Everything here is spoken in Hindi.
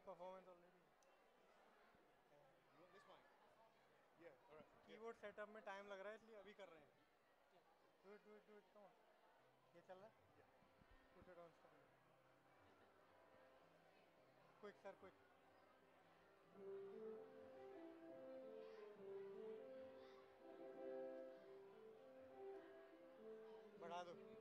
ये performance already this mic? Yeah, keyboard setup में टाइम लग रहा है इसलिए अभी कर रहे हैं do it, do it, do it. Come on. ये चल रहा है put it on stop Quick, sir, quick. बढ़ा दो